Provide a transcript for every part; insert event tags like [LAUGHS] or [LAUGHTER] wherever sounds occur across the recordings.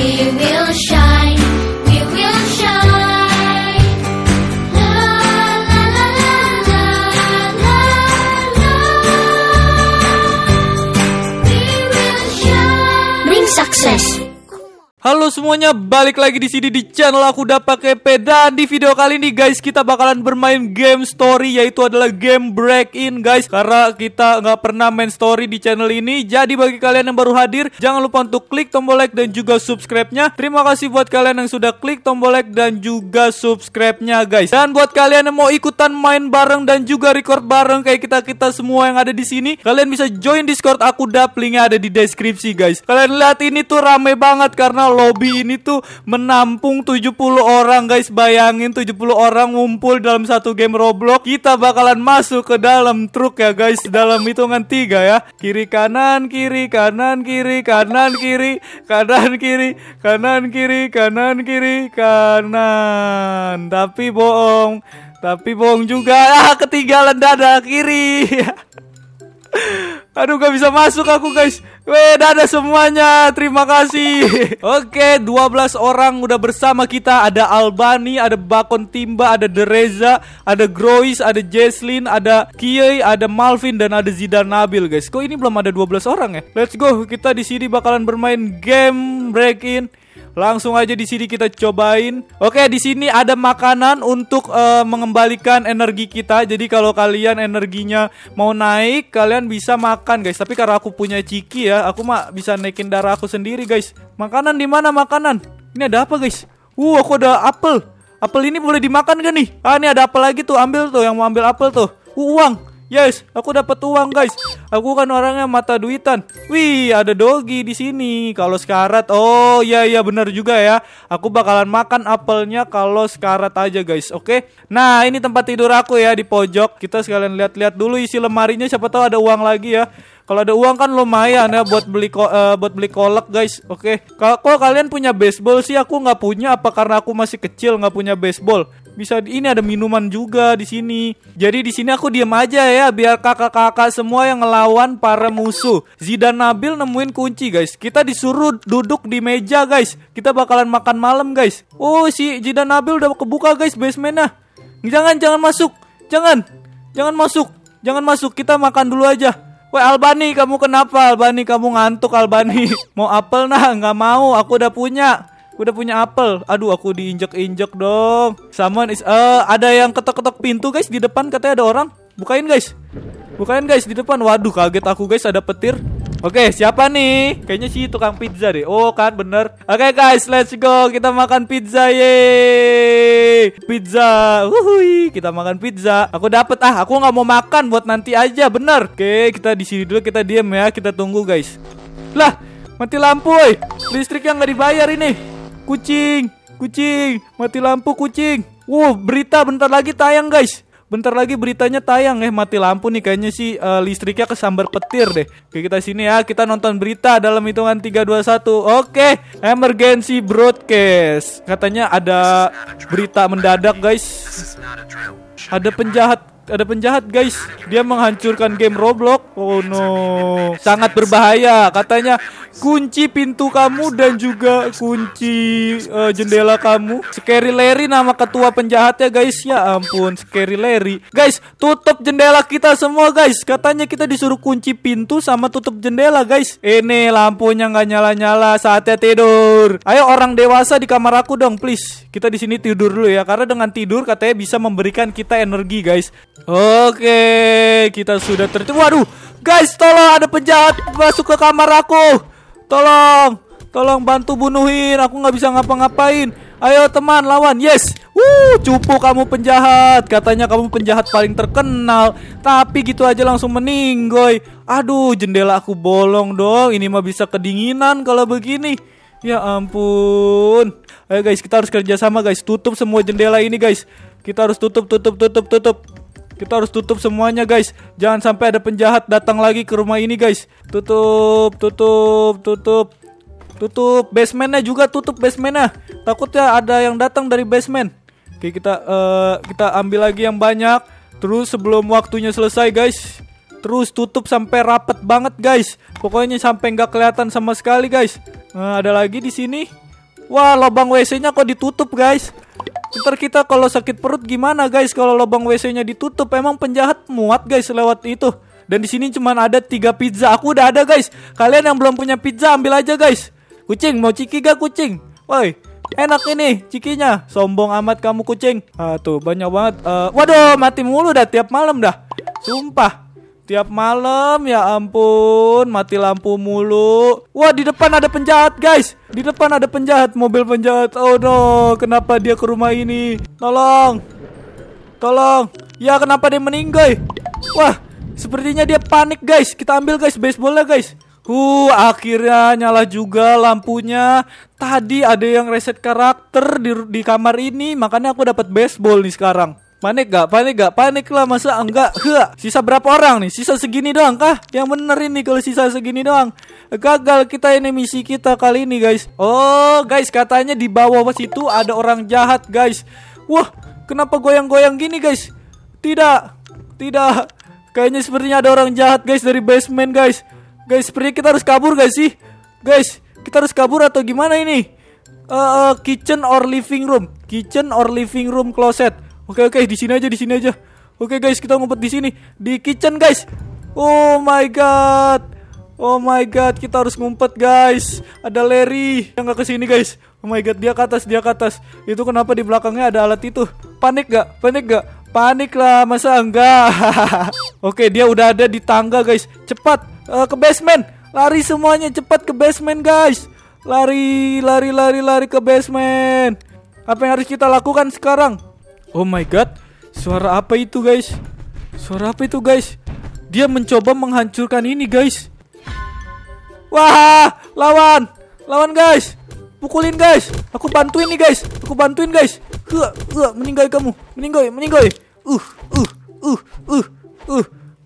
We will shine. Halo semuanya, balik lagi di sini di channel aku udah pakai P dan di video kali ini guys kita bakalan bermain game story yaitu adalah game break in guys karena kita nggak pernah main story di channel ini. Jadi bagi kalian yang baru hadir jangan lupa untuk klik tombol like dan juga subscribe-nya. Terima kasih buat kalian yang sudah klik tombol like dan juga subscribe-nya guys. Dan buat kalian yang mau ikutan main bareng dan juga record bareng kayak kita kita semua yang ada di sini, kalian bisa join Discord aku dap linknya ada di deskripsi guys. Kalian lihat ini tuh rame banget karena lobby ini tuh menampung 70 orang guys. Bayangin 70 orang ngumpul dalam satu game Roblox. Kita bakalan masuk ke dalam truk ya guys. Dalam hitungan tiga ya. Kiri kanan kiri kanan kiri kanan kiri kanan kiri kanan kiri kanan kiri kanan. Tapi bohong. Tapi bohong juga. Ah, ketinggalan dada kiri. [LAUGHS] Aduh gak bisa masuk aku guys. Weh dadah semuanya. Terima kasih. [LAUGHS] Oke 12 orang udah bersama kita. Ada Albani Ada Bakon Timba Ada Dereza Ada Grois Ada Jesslyn Ada Kiai Ada Malvin Dan ada Zidan Nabil guys. Kok ini belum ada 12 orang ya? Let's go. Kita di sini bakalan bermain game break in Langsung aja di sini kita cobain. Oke, di sini ada makanan untuk eh, mengembalikan energi kita. Jadi kalau kalian energinya mau naik, kalian bisa makan, guys. Tapi karena aku punya ciki ya, aku mah bisa naikin darah aku sendiri, guys. Makanan di mana makanan? Ini ada apa, guys? Uh, aku ada apel. Apel ini boleh dimakan gak nih? Ah, ini ada apel lagi tuh. Ambil tuh yang mau ambil apel tuh. Uh, uang. Yes, aku dapat uang guys. Aku kan orangnya mata duitan. Wih, ada dogi di sini. Kalau sekarat, oh iya iya benar juga ya. Aku bakalan makan apelnya kalau sekarat aja guys. Oke. Nah ini tempat tidur aku ya di pojok. Kita sekalian lihat-lihat dulu isi lemarinya. Siapa tahu ada uang lagi ya. Kalau ada uang kan lumayan ya buat beli ko eh, buat beli kolak guys. Oke. Kalau kok kalian punya baseball sih aku nggak punya. Apa karena aku masih kecil nggak punya baseball? Bisa ini ada minuman juga di sini. Jadi di sini aku diam aja ya biar kakak-kakak semua yang ngelawan para musuh. Zidan Nabil nemuin kunci guys. Kita disuruh duduk di meja guys. Kita bakalan makan malam guys. Oh si Zidan Nabil udah kebuka guys basementnya. Jangan jangan masuk. Jangan. Jangan masuk. Jangan masuk. Kita makan dulu aja. Woi Albani kamu kenapa Albani kamu ngantuk Albani [LAUGHS] Mau apel nah nggak mau aku udah punya Udah punya apel. Aduh, aku diinjek-injek dong. Someone is eh ada yang ketok-ketok pintu, guys. Di depan katanya ada orang. Bukain, guys. Bukain, guys, di depan. Waduh, kaget aku, guys. Ada petir. Oke, siapa nih? Kayaknya sih tukang pizza deh. Oh, kan bener. Oke, guys, let's go. Kita makan pizza, ye. Pizza. Wuhui, kita makan pizza. Aku dapet ah, aku nggak mau makan buat nanti aja, bener. Oke, kita di sini dulu, kita diem ya. Kita tunggu, guys. Lah, mati lampu, woy. Listrik yang nggak dibayar ini. Kucing, kucing, mati lampu kucing. Wow, berita bentar lagi tayang guys. Bentar lagi beritanya tayang eh mati lampu nih kayaknya sih eh, listriknya kesambar petir deh. Oke kita sini ya kita nonton berita dalam hitungan 3 2 1. Oke, emergency broadcast. Katanya ada berita mendadak guys. Ada penjahat ada penjahat guys. Dia menghancurkan game Roblox. Oh no. Sangat berbahaya. Katanya kunci pintu kamu dan juga kunci eh, jendela kamu. Scary Larry nama ketua penjahatnya guys. Ya ampun Scary Larry. Guys tutup jendela kita semua guys. Katanya kita disuruh kunci pintu sama tutup jendela guys. Ini lampunya nggak nyala-nyala. Saatnya tidur. Ayo orang dewasa di kamar aku dong please. Kita di sini tidur dulu ya karena dengan tidur katanya bisa memberikan kita energi guys Oke, kita sudah ter... Waduh, guys, tolong ada penjahat masuk ke kamar aku. Tolong, tolong bantu bunuhin. Aku nggak bisa ngapa-ngapain. Ayo teman, lawan. Yes. Wuh, cupu kamu penjahat. Katanya kamu penjahat paling terkenal. Tapi gitu aja langsung meninggoy. Aduh, jendela aku bolong dong. Ini mah bisa kedinginan kalau begini. Ya ampun. Ayo guys, kita harus kerja sama guys. Tutup semua jendela ini guys. Kita harus tutup, tutup, tutup, tutup. Kita harus tutup semuanya guys. Jangan sampai ada penjahat datang lagi ke rumah ini guys. Tutup Tutup Tutup. Tutup. Basementnya juga tutup basementnya Takutnya ada yang datang dari basement Oke kita uh, Kita ambil lagi yang banyak. Terus sebelum waktunya selesai guys Terus tutup sampai rapet banget guys. Pokoknya sampai nggak kelihatan sama sekali guys. Nah, Ada lagi di sini. Wah, lubang WC-nya kok ditutup, guys. Ntar kita kalau sakit perut gimana, guys? Kalau lubang WC-nya ditutup, emang penjahat muat, guys, lewat itu. Dan di sini cuman ada tiga pizza. Aku udah ada, guys. Kalian yang belum punya pizza, ambil aja, guys. Kucing, mau ciki gak kucing? Woi, enak ini cikinya. Sombong amat kamu kucing. Ah, tuh banyak banget. Eh, waduh, mati mulu dah tiap malam dah. Sumpah. Tiap malam ya ampun mati lampu mulu. Wah di depan ada penjahat guys. Di depan ada penjahat mobil penjahat. Oh no kenapa dia ke rumah ini? Tolong. Tolong. Ya kenapa dia meninggal? Wah sepertinya dia panik guys. Kita ambil guys baseballnya guys. Huh, akhirnya nyala juga lampunya. Tadi ada yang reset karakter di, di kamar ini, makanya aku dapat baseball nih sekarang. Panik gak? Panik gak? Panik lah masa enggak? Hah, sisa berapa orang nih? Sisa segini doang kah? Yang bener ini kalau sisa segini doang. Gagal kita ini misi kita kali ini guys. Oh guys katanya di bawah situ ada orang jahat guys. Wah kenapa goyang-goyang gini guys? Tidak, tidak. Kayaknya sepertinya ada orang jahat guys dari basement guys. Guys sepertinya kita harus kabur guys sih. Guys kita harus kabur atau gimana ini? Eh, kitchen or living room, kitchen or living room closet. Oke oke di sini aja di sini aja. Oke guys kita ngumpet di sini di kitchen guys. Oh my god. Oh my god kita harus ngumpet guys. Ada Larry yang nggak ke sini guys. Oh my god dia ke atas dia ke atas. Itu kenapa di belakangnya ada alat itu? Panik gak? Panik gak? Panik lah masa enggak? [LAUGHS] Oke dia udah ada di tangga guys. Cepat eh, ke basement. Lari semuanya cepat ke basement guys. Lari lari lari lari ke basement. Apa yang harus kita lakukan sekarang? Oh my god, suara apa itu guys? Suara apa itu guys? Dia mencoba menghancurkan ini guys. Wah, lawan, lawan guys, pukulin guys. Aku bantuin nih guys, aku bantuin guys. Huh, huh, meninggal kamu, meninggal, meninggal. Uh, uh, uh, uh, uh.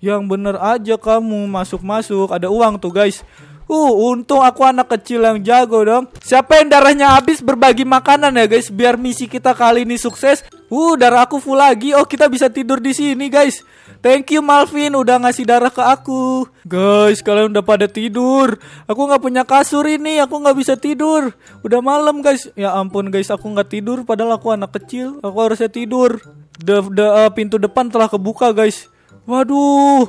Yang bener aja kamu masuk-masuk, ada uang tuh guys. Uh, untung aku anak kecil yang jago dong. Siapa yang darahnya habis berbagi makanan ya guys, biar misi kita kali ini sukses. Uh, darah aku full lagi. Oh, kita bisa tidur di sini guys. Thank you Malvin udah ngasih darah ke aku. Guys, kalian udah pada tidur. Aku nggak punya kasur ini, aku nggak bisa tidur. Udah malam guys. Ya ampun guys, aku nggak tidur. Padahal aku anak kecil. Aku harusnya tidur. The, the, uh, pintu depan telah kebuka guys. Waduh,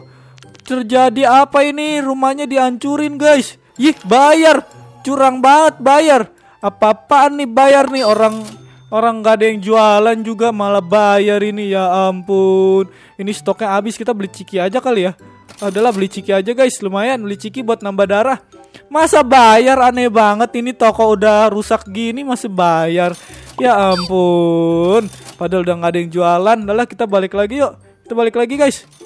terjadi apa ini? Rumahnya dihancurin guys. Yih, bayar. Curang banget bayar. Apa-apaan nih bayar nih orang orang nggak ada yang jualan juga malah bayar ini ya ampun. Ini stoknya habis kita beli ciki aja kali ya. Adalah beli ciki aja guys, lumayan beli ciki buat nambah darah. Masa bayar aneh banget ini toko udah rusak gini masih bayar. Ya ampun. Padahal udah nggak ada yang jualan. Udahlah kita balik lagi yuk. Kita balik lagi guys.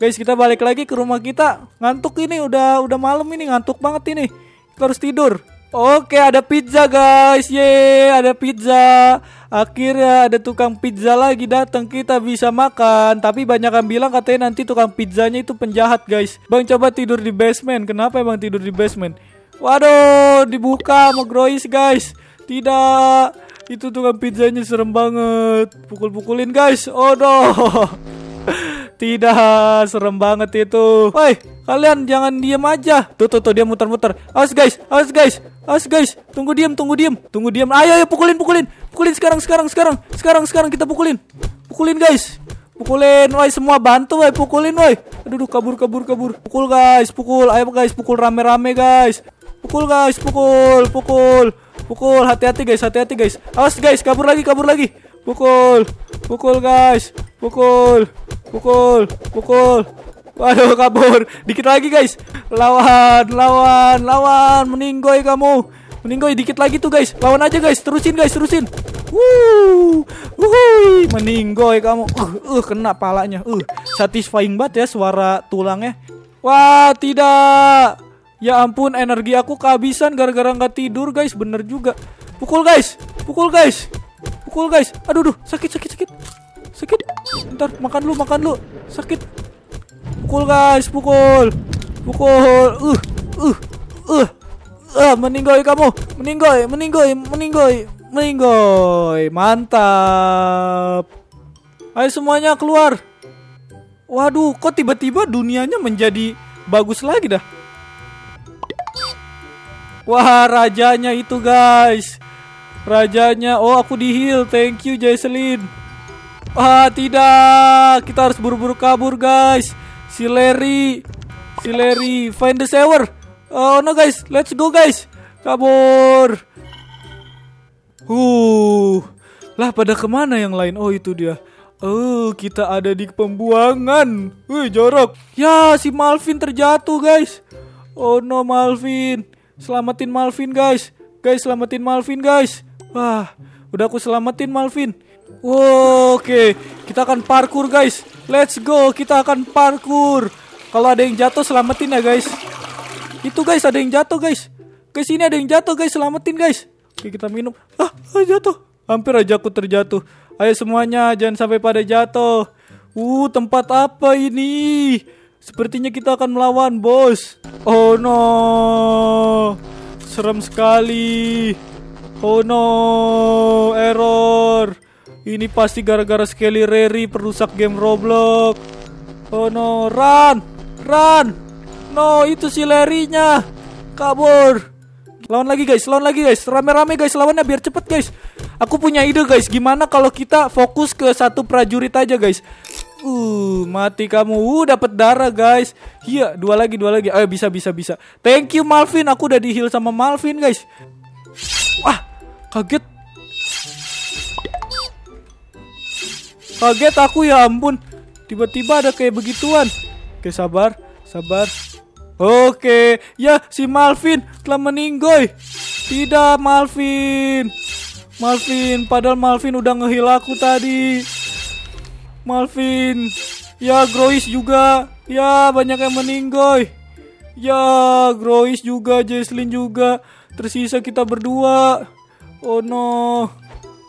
Guys kita balik lagi ke rumah kita. Ngantuk ini udah udah malam ini ngantuk banget ini. Kita harus tidur. Oke ada pizza guys. Yeay ada pizza. Akhirnya ada tukang pizza lagi datang. Kita bisa makan. Tapi banyak yang bilang katanya nanti tukang pizzanya itu penjahat guys. Bang coba tidur di basement. Kenapa emang tidur di basement? Waduh dibuka sama Grois guys. Tidak. Itu tukang pizzanya serem banget. Pukul-pukulin guys. Oh no [LAUGHS] Tidak, serem banget itu. Woi, kalian jangan diem aja. Tuh, tuh, tuh, dia muter-muter. Awas guys, awas guys, awas guys. Tunggu diem, tunggu diem, tunggu diem. Ayo, ayo, pukulin, pukulin, pukulin sekarang, sekarang, sekarang, sekarang, sekarang kita pukulin, pukulin guys. Pukulin, woi semua bantu, woi pukulin, woi. Aduh, aduh, kabur, kabur, kabur. Pukul guys, pukul. Ayo guys, pukul rame-rame guys. Pukul guys, pukul, pukul, pukul. Hati-hati guys, hati-hati guys. Awas guys, kabur lagi, kabur lagi. Pukul, pukul guys, pukul, pukul, pukul. Waduh kabur, dikit lagi guys. Lawan, lawan, lawan, meninggoy kamu. Meninggoy dikit lagi tuh guys. Lawan aja guys, terusin guys, terusin. Wuh, wuhui, meninggoy kamu. Uh, uh, kena palanya. Uh, satisfying banget ya suara tulangnya. Wah, tidak. Ya ampun, energi aku kehabisan gara-gara nggak tidur guys. Bener juga. Pukul guys, pukul guys. Pukul guys. Aduh, duh, sakit, sakit, sakit. Sakit. Ntar makan lu, makan lu. Sakit. Pukul guys, pukul. Pukul. Uh, uh, uh. Uh, meninggoy kamu. Meninggoy, meninggoy, meninggoy, meninggoy. Mantap. Ayo semuanya keluar. Waduh, kok tiba-tiba dunianya menjadi bagus lagi dah. Wah, rajanya itu guys. Rajanya. Oh, aku di heal. Thank you, Jesselyn. Ah, tidak. Kita harus buru-buru kabur, guys. Si Larry. Si Larry. Find the shower. Oh, no, guys. Let's go, guys. Kabur. Uh. Lah, pada ke mana yang lain? Oh, itu dia. Oh, kita ada di pembuangan. Wih, jorok. Ya, si Malvin terjatuh, guys. Oh no, Malvin. Selamatin Malvin, guys. Guys, selamatin Malvin, guys. Wah, udah aku selamatin Malvin. Wow, Oke, kita akan parkur, guys. Let's go, kita akan parkur. Kalau ada yang jatuh, selamatin ya, guys. Itu, guys, ada yang jatuh, guys. Ke sini ada yang jatuh, guys. Selamatin, guys. Oke, kita minum. Ah, ah, jatuh. Hampir aja aku terjatuh. Ayo semuanya, jangan sampai pada jatuh. Uh, tempat apa ini? Sepertinya kita akan melawan bos. Oh no, serem sekali. Oh no, error. Ini pasti gara-gara Skelly Rary perusak game Roblox. Oh no, run, run. No, itu si Larry-nya. Kabur. Lawan lagi guys, lawan lagi guys. Rame-rame guys lawannya biar cepet guys. Aku punya ide guys, gimana kalau kita fokus ke satu prajurit aja guys. Uh, mati kamu. Uh, dapat darah guys. Iya, dua lagi, dua lagi. Ayo bisa, bisa, bisa. Thank you Malvin. Aku udah di heal sama Malvin guys. Wah, kaget. Kaget aku ya ampun. Tiba-tiba ada kayak begituan. Oke, sabar, sabar. Oke, ya si Malvin telah meninggoy. Tidak Malvin. Malvin, padahal Malvin udah ngehil aku tadi. Malvin. Ya, Grois juga. Ya, banyak yang meninggoy. Ya, Grois juga, Jesslyn juga. Tersisa kita berdua. Oh no.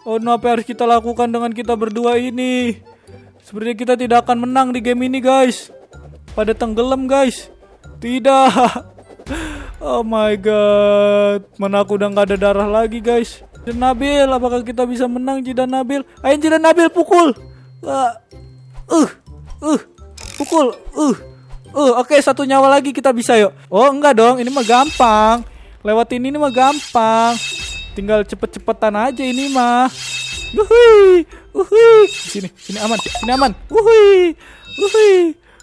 Oh no, apa harus kita lakukan dengan kita berdua ini? Sepertinya kita tidak akan menang di game ini, guys. Pada tenggelam, guys. Tidak. [LAUGHS] Oh my god. Mana aku udah nggak ada darah lagi, guys. Jidan Nabil, apakah kita bisa menang Jidan Nabil? Ayo Jidan Nabil pukul. Uh, uh, uh, pukul. Uh, uh. Oke, satu nyawa lagi kita bisa yuk. Oh enggak dong, ini mah gampang. Lewatin ini mah gampang. Tinggal cepet-cepetan aja ini mah. Wuhui, wuhui. Sini, sini aman, sini aman. Wuhui, wuhui,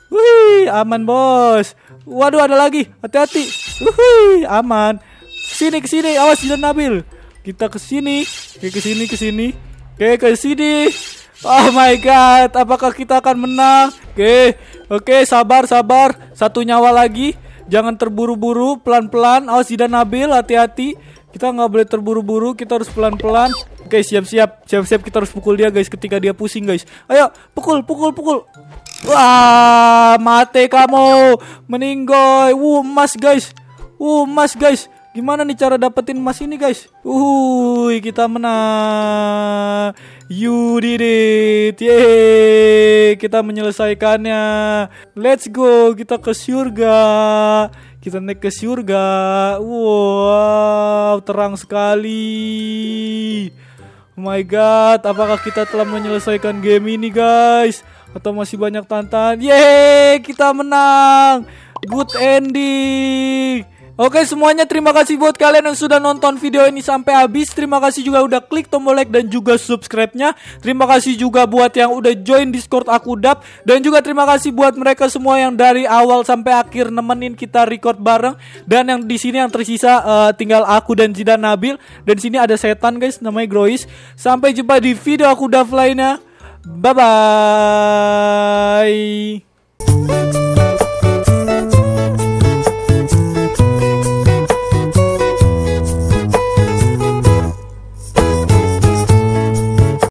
wuhui. Aman bos. Waduh ada lagi, hati-hati. Wuhui, aman. Sini ke sini, awas Jidan Nabil. Kita ke sini, ke sini, ke sini. Oke, ke sini. Oh my god, apakah kita akan menang? Oke, oke, sabar, sabar. Satu nyawa lagi. Jangan terburu-buru, pelan-pelan. Awas Jidan Nabil, hati-hati. Kita nggak boleh terburu-buru, kita harus pelan-pelan. Oke, siap-siap, siap-siap kita harus pukul dia guys ketika dia pusing guys. Ayo, pukul, pukul, pukul. Wah, mati kamu, meninggoy. Wuh, emas guys. Wuh, emas guys. Gimana nih cara dapetin emas ini guys? Uhuy, kita menang. You did it. Yeay, kita menyelesaikannya. Let's go, kita ke surga. Kita naik ke surga. Wow, terang sekali. Oh my god, apakah kita telah menyelesaikan game ini guys? Atau masih banyak tantangan? Yeay, kita menang. Good ending. Oke semuanya terima kasih buat kalian yang sudah nonton video ini sampai habis. Terima kasih juga udah klik tombol like dan juga subscribe-nya. Terima kasih juga buat yang udah join discord aku dap. Dan juga terima kasih buat mereka semua yang dari awal sampai akhir nemenin kita record bareng. Dan yang di sini yang tersisa eh, tinggal aku dan Jidan Nabil. Dan sini ada setan guys namanya Grois. Sampai jumpa di video aku dap lainnya. Bye bye